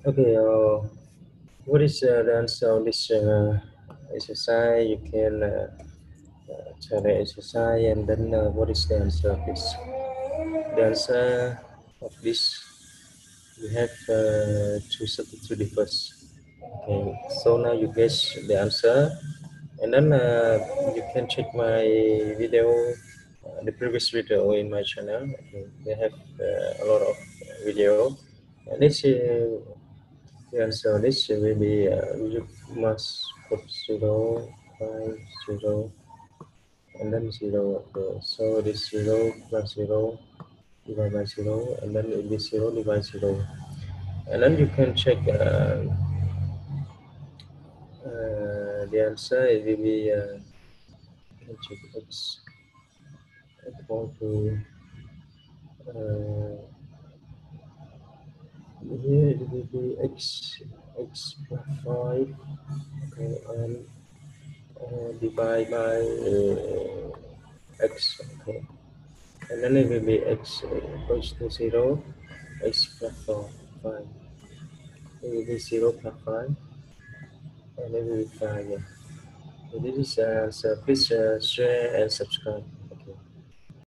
Okay, uh, what is uh, the answer of this uh, exercise? You can uh, uh, tell the exercise and then uh, what is the answer of this? The answer of this, you have uh, to substitute the first. Okay, so now you guess the answer and then uh, you can check my video, uh, the previous video in my channel. Okay, they have uh, a lot of video. Uh, the answer this will be uh, must put zero, five, zero, and then zero. Okay, so this zero plus zero divided by zero, and then it will be zero divided by zero. And then you can check uh, uh, the answer. It will be uh, check x equal to uh, here it will be x x plus 5 okay and uh, divide by uh, x okay. And then it will be x equals to 0 x plus 4 5 it will be 0 plus 5 and it will be 5 yeah so this is uh, so please uh, share and subscribe